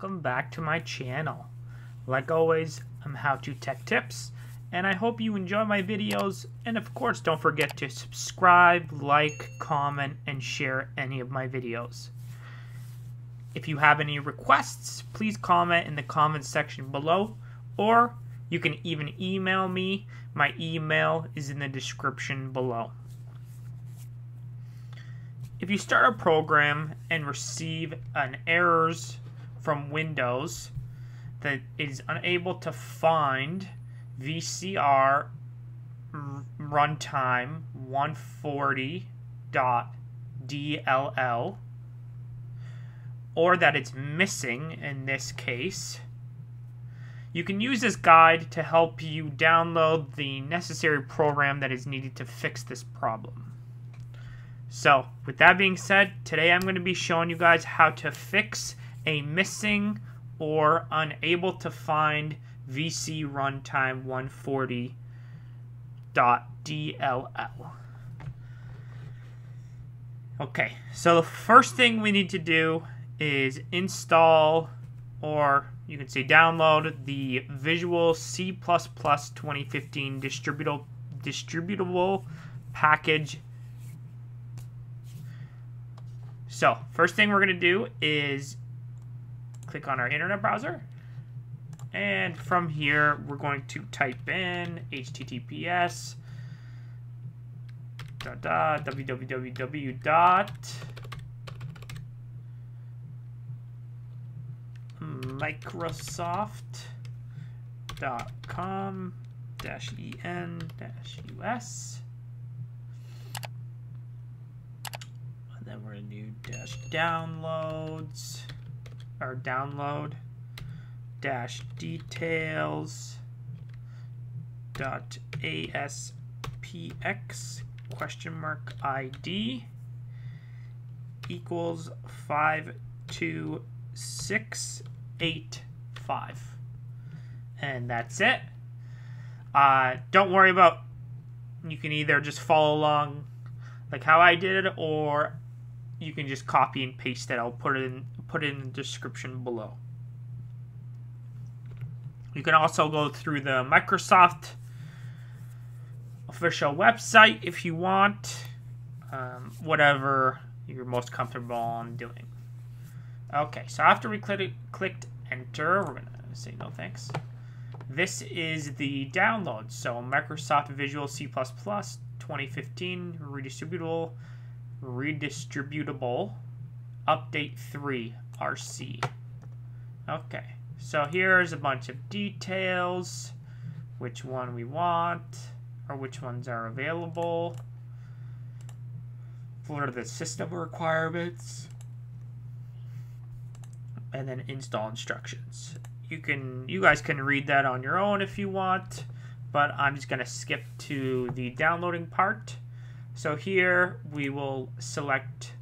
welcome back to my channel. Like always, I'm How To Tech Tips, and I hope you enjoy my videos, and of course don't forget to subscribe, like, comment, and share any of my videos. If you have any requests, please comment in the comments section below, or you can even email me. My email is in the description below. If you start a program and receive an errors from Windows that is unable to find VCR runtime 140.dll or that it's missing in this case, you can use this guide to help you download the necessary program that is needed to fix this problem. So, with that being said, today I'm going to be showing you guys how to fix a missing or unable to find VC runtime 140.dll. Okay, so the first thing we need to do is install or you can say download the Visual C++ 2015 distributable distributable package so, first thing we're going to do is click on our internet browser. And from here, we're going to type in https da, da, www dot microsoft.com dash en dash us and then we're to do dash downloads, or download, dash details, dot aspx question mark id equals 52685. And that's it. Uh, don't worry about, you can either just follow along like how I did or you can just copy and paste it. I'll put it in put it in the description below. You can also go through the Microsoft official website if you want. Um, whatever you're most comfortable on doing. Okay, so after we click, clicked enter, we're going to say no thanks. This is the download. So Microsoft Visual C++ 2015 redistributable redistributable update 3 RC. Okay, so here's a bunch of details, which one we want, or which ones are available. What are the system requirements? And then install instructions. You can, you guys can read that on your own if you want, but I'm just gonna skip to the downloading part. So here we will select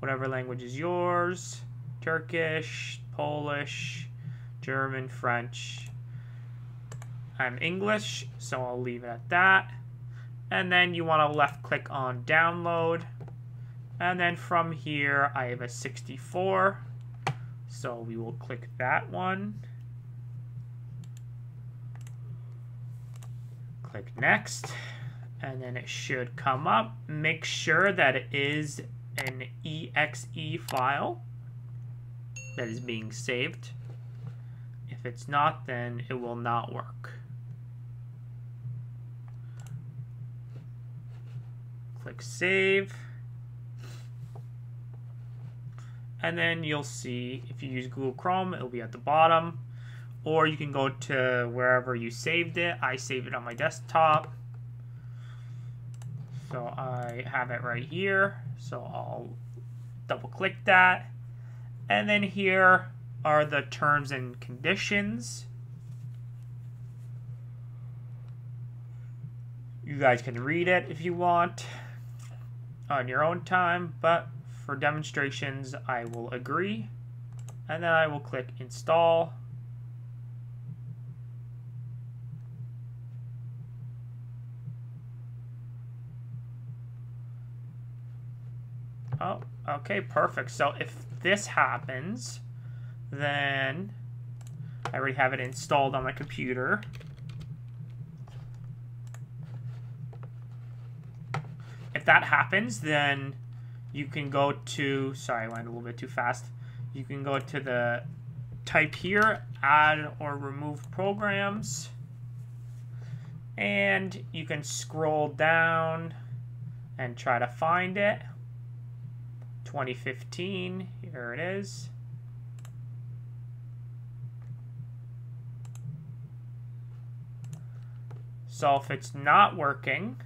whatever language is yours, Turkish, Polish, German, French. I'm English, so I'll leave it at that. And then you want to left click on download. And then from here, I have a 64. So we will click that one. Click next and then it should come up. Make sure that it is an exe file that is being saved. If it's not, then it will not work. Click Save. And then you'll see, if you use Google Chrome, it'll be at the bottom. Or you can go to wherever you saved it. I saved it on my desktop. So I have it right here. So I'll double click that. And then here are the terms and conditions. You guys can read it if you want on your own time, but for demonstrations, I will agree. And then I will click install. Oh, okay, perfect. So if this happens, then I already have it installed on my computer. If that happens, then you can go to, sorry, I went a little bit too fast. You can go to the type here, add or remove programs. And you can scroll down and try to find it. 2015, here it is. So if it's not working,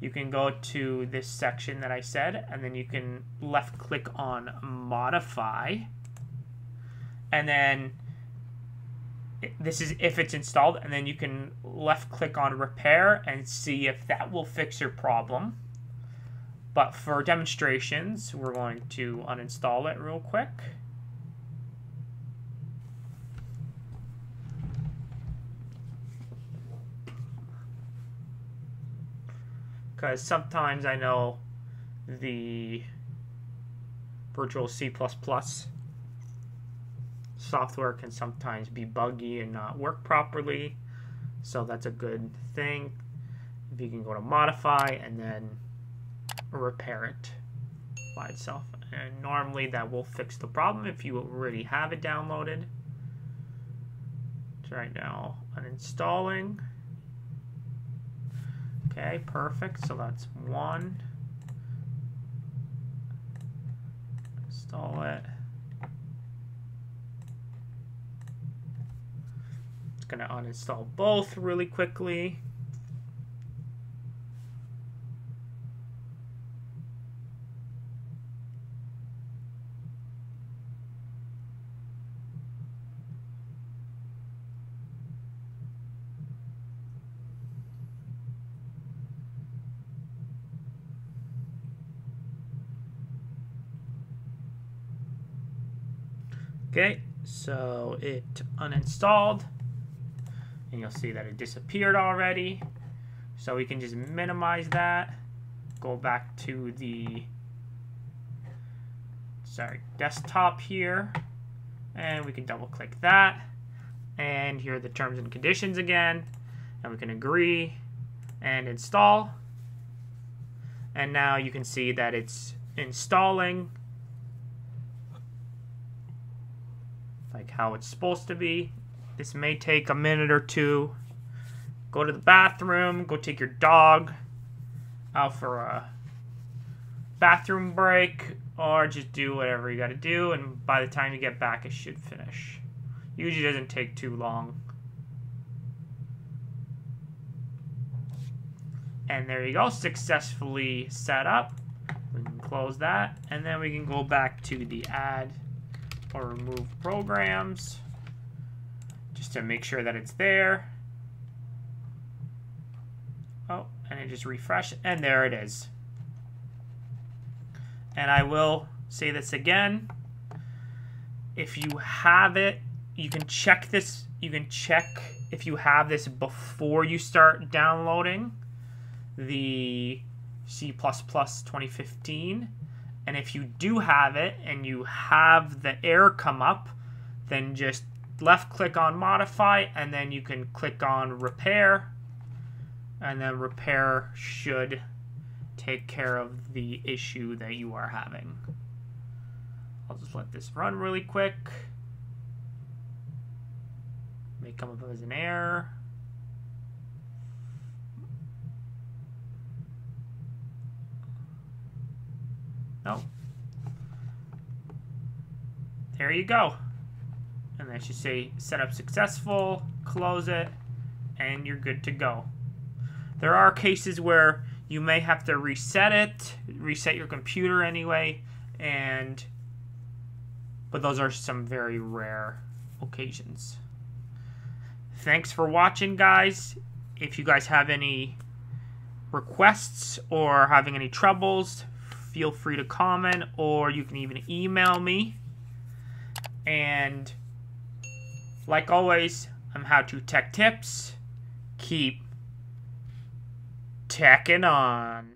you can go to this section that I said, and then you can left click on modify. And then this is if it's installed, and then you can left click on repair and see if that will fix your problem. But for demonstrations, we're going to uninstall it real quick. because sometimes I know the virtual C++ software can sometimes be buggy and not work properly so that's a good thing if you can go to modify and then repair it by itself and normally that will fix the problem if you already have it downloaded so right now uninstalling Okay, perfect. So that's one. Install it. It's to uninstall both really quickly. Okay, so it uninstalled and you'll see that it disappeared already. So we can just minimize that, go back to the sorry, desktop here, and we can double click that. And here are the terms and conditions again, and we can agree and install. And now you can see that it's installing like how it's supposed to be. This may take a minute or two. Go to the bathroom, go take your dog out for a bathroom break, or just do whatever you gotta do, and by the time you get back, it should finish. Usually doesn't take too long. And there you go, successfully set up. We can close that, and then we can go back to the add or remove programs just to make sure that it's there. Oh, and I just refresh, and there it is. And I will say this again. If you have it, you can check this. You can check if you have this before you start downloading the C++ 2015 and if you do have it and you have the error come up, then just left click on modify and then you can click on repair and then repair should take care of the issue that you are having. I'll just let this run really quick. May come up as an error. No. There you go. And then should say setup successful, close it, and you're good to go. There are cases where you may have to reset it, reset your computer anyway, and but those are some very rare occasions. Thanks for watching, guys. If you guys have any requests or having any troubles, feel free to comment or you can even email me. And like always, I'm How To Tech Tips. Keep teching on.